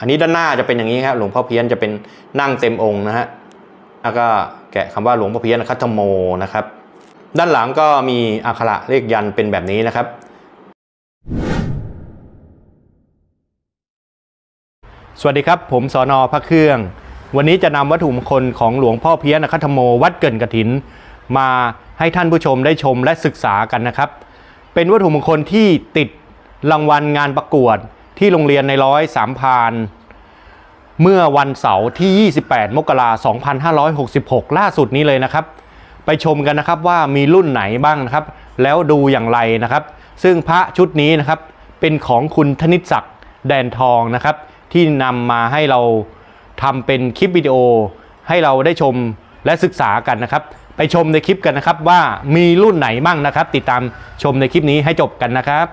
อันนี้ด้านหน้าจะเป็นอย่างนี้ครับหลวงพ่อเพี้ยนจะเป็นนั่งเต็มองค์นะฮะแล้วก็แกะคำว่าหลวงพ่อเพี้ยนคัตโมนะครับ ด้านหลังก็มีอักขระเลขยันเป็นแบบนี้นะครับ สวัสดีครับ ผมสอนอพระเครื่อง วันนี้จะนำวัตถุมงคลของหลวงพ่อเพี้ยนคัตโม วัดเกินกระถิน มาให้ท่านผู้ชมได้ชมและศึกษากันนะครับ เป็นวัตถุมงคลที่ติดรางวัลงานประกวด ที่โรงเรียนในร้อยสามพานเมื่อวันเสาร์ที่ 28 มกราคม 2566 ล่าสุดนี้เลยนะครับ ไปชมกันนะครับว่ามีรุ่นไหนบ้างนะครับ แล้วดูอย่างไรนะครับ ซึ่งพระชุดนี้นะครับเป็นของคุณธนิตศักดิ์แดนทองนะครับ ที่นำมาให้เราทำเป็นคลิปวิดีโอ ให้เราได้ชมและศึกษากันนะครับ ไปชมในคลิปกันนะครับว่ามีรุ่นไหนบ้างนะครับ ติดตามชมในคลิปนี้ให้จบกันนะครับ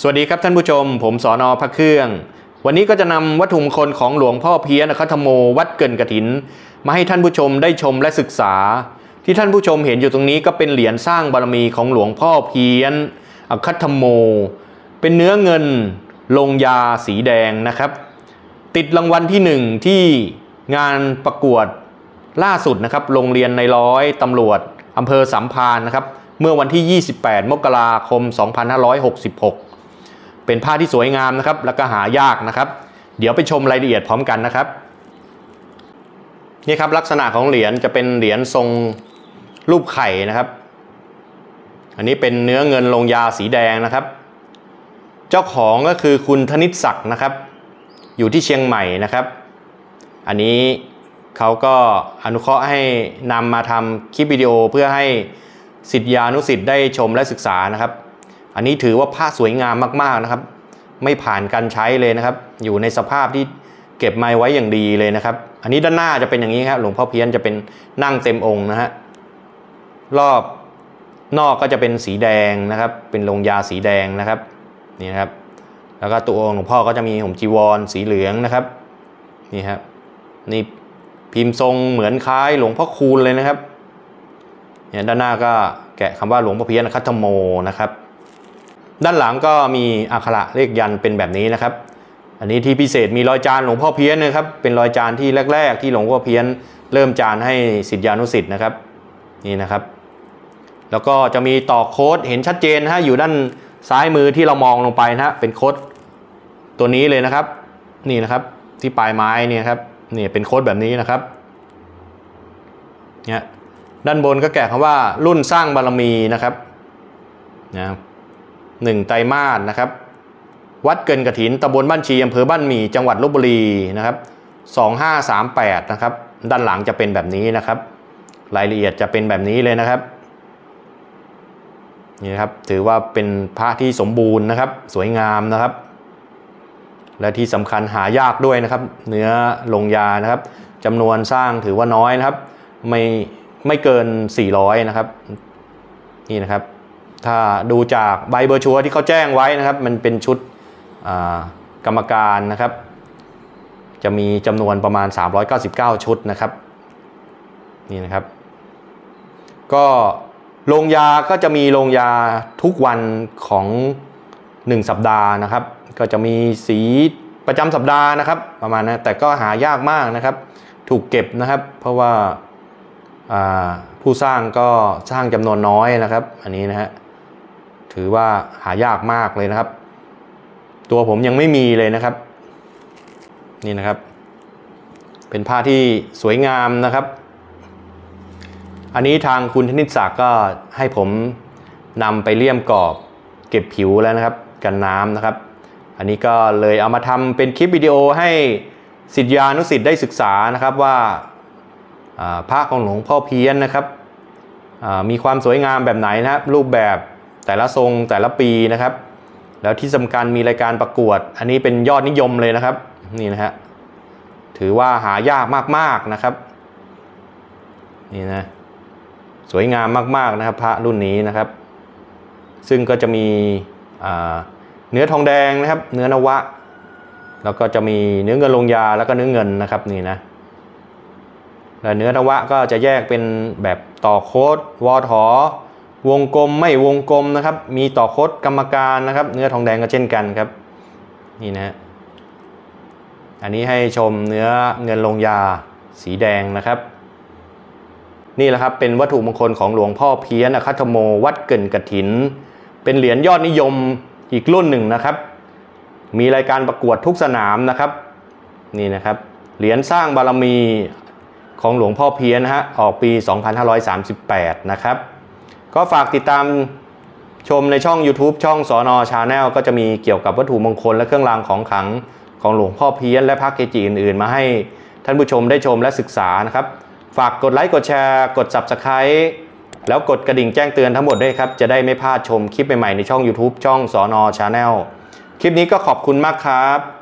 สวัสดีครับท่านผู้ชม ผมสอนอพระเครื่อง วันนี้ก็จะนำวัตถุมงคลของหลวงพ่อเพี้ยนคัตโมวัดเกินกระถิน มาให้ท่านผู้ชมได้ชมและศึกษา ที่ท่านผู้ชมเห็นอยู่ตรงนี้ก็เป็นเหรียญสร้างบารมีของหลวงพ่อเพี้ยนคัตโม เป็นเนื้อเงินลงยาสีแดงนะครับ ติดรางวัลที่หนึ่งที่งานประกวดล่าสุดนะครับโรงเรียนในร้อยตำรวจอำเภอสัมพานนะครับเมื่อวันที่ 28 มกราคม 2566 เป็นผ้าที่สวยงามนะครับ แล้วก็หายากนะครับ เดี๋ยวไปชมรายละเอียดพร้อมกันนะครับนี่ครับลักษณะของเหรียญจะเป็นเหรียญทรงรูปไข่นะครับ อันนี้เป็นเนื้อเงินลงยาสีแดงนะครับ เจ้าของก็คือคุณธนิตศักดิ์นะครับ อยู่ที่เชียงใหม่นะครับ อันนี้เขาก็อนุเคราะห์ให้นำมาทำคลิปวิดีโอเพื่อให้สิทธิานุสิทธิ์ได้ชมและศึกษานะครับ อันนี้ถือว่าผ้าสวยงามมากๆนะครับ ไม่ผ่านการใช้เลยนะครับ อยู่ในสภาพที่เก็บมาไว้อย่างดีเลยนะครับ อันนี้ด้านหน้าจะเป็นอย่างนี้ครับหลวงพ่อเพี้ยนจะเป็นนั่งเต็มองค์นะฮะรอบนอกก็จะเป็นสีแดงนะครับ เป็นลงยาสีแดงนะครับนี่นะครับ แล้วก็ตัวองค์หลวงพ่อก็จะมีห่มจีวรสีเหลืองนะครับนี่ครับนี่พิมพ์ทรงเหมือนคล้ายหลวงพ่อคูณเลยนะครับเนี่ยด้านหน้าก็แกะคำว่าหลวงพ่อเพี้ยนคัตโมนะครับ ด้านหลังก็มีอักขระเลขยันเป็นแบบนี้นะครับ อันนี้ที่พิเศษมีรอยจานหลวงพ่อเพี้ยนนะครับ เป็นรอยจานที่แรก ๆ ที่หลวงพ่อเพี้ยน เริ่มจานให้สิทธิานุสิทธ์นะครับ นี่นะครับ แล้วก็จะมีต่อโค้ดเห็นชัดเจนฮะอยู่ด้านซ้ายมือที่เรามองลงไปนะฮะเป็นโค้ดตัวนี้เลยนะครับ นี่นะครับที่ปลายไม้เนี่ยครับนี่เป็นโค้ดแบบนี้นะครับเนี่ยด้านบนก็แกะคำว่ารุ่นสร้างบารมีนะครับนะ หนึ่งไตรมาสนะครับ วัดเกินกระถินตำบลบ้านชีอำเภอบ้านหมี่จังหวัดลบบุรีนะครับ2538นะครับ ด้านหลังจะเป็นแบบนี้นะครับ รายละเอียดจะเป็นแบบนี้เลยนะครับนี่นะครับถือว่าเป็นพระที่สมบูรณ์นะครับ สวยงามนะครับ และที่สำคัญหายากด้วยนะครับ เนื้อลงยานะครับจำนวนสร้างถือว่าน้อยนะครับ ไม่ไม่เกิน 400 นะครับ นี่นะครับ ถ้าดูจากใบเบอร์ชัวที่เขาแจ้งไว้นะครับ มันเป็นชุดกรรมการนะครับ จะมีจำนวนประมาณ 399 ชุดนะครับ นี่นะครับ ก็โรงยาก็จะมีโรงยาทุกวันของ 1 สัปดาห์นะครับ ก็จะมีสีประจำสัปดาห์นะครับ ประมาณนะแต่ก็หายากมากนะครับ ถูกเก็บนะครับ เพราะว่าผู้สร้างก็สร้างจำนวนน้อยนะครับ อันนี้นะฮะ ถือว่าหายากมากเลยนะครับ ตัวผมยังไม่มีเลยนะครับ นี่นะครับ เป็นผ้าที่สวยงามนะครับ อันนี้ทางคุณธนิตศักดิ์ก็ให้ผมนำไปเลี่ยมกรอบ เก็บผิวแล้วนะครับ กันน้ำนะครับ อันนี้ก็เลยเอามาทำเป็นคลิปวิดีโอให้สิทธิานุสิทธิ์ได้ศึกษานะครับว่าพระของหลวงพ่อเพี้ยนนะครับมีความสวยงามแบบไหนนะครับรูปแบบ แต่ละทรงแต่ละปีนะครับ แล้วที่สำคัญมีรายการประกวด อันนี้เป็นยอดนิยมเลยนะครับ นี่นะฮะถือว่าหายากมากๆนะครับ นี่นะ สวยงามมากๆนะครับ พระรุ่นนี้นะครับ ซึ่งก็จะมีเนื้อทองแดงนะครับ เนื้อนวะ แล้วก็จะมีเนื้อเงินลงยาแล้วก็เนื้อเงินนะครับนี่นะและเนื้อนวะก็จะแยกเป็นแบบต่อโคดวอถอ วงกลมไม่วงกลมนะครับ มีต่อคดกรรมการนะครับ เนื้อทองแดงก็เช่นกันครับ นี่นะ อันนี้ให้ชมเนื้อเงินลงยาสีแดงนะครับ นี่แหละครับเป็นวัตถุมงคลของหลวงพ่อเพี้ยนอคัตโมวัดเกินกระถิน เป็นเหรียญยอดนิยมอีกรุ่นหนึ่งนะครับ มีรายการประกวดทุกสนามนะครับ นี่นะครับเหรียญสร้างบารมีของหลวงพ่อเพี้ยนนะฮะออกปี 2538 นะครับ ก็ฝากติดตามชมในช่อง YouTube ช่องสอนอ Channel ก็จะมีเกี่ยวกับวัตถุมงคลและเครื่องรางของขลังของหลวงพ่อเพี้ยน และพระเกจิอื่นๆ มาให้ท่านผู้ชมได้ชมและศึกษานะครับ ฝากกดไลค์กดแชร์ กด Subscribe แล้วกดกระดิ่งแจ้งเตือนทั้งหมดด้วยครับ จะได้ไม่พลาดชมคลิปใหม่ๆในช่อง YouTube ช่องสอนอ Channelคลิปนี้ก็ขอบคุณมากครับ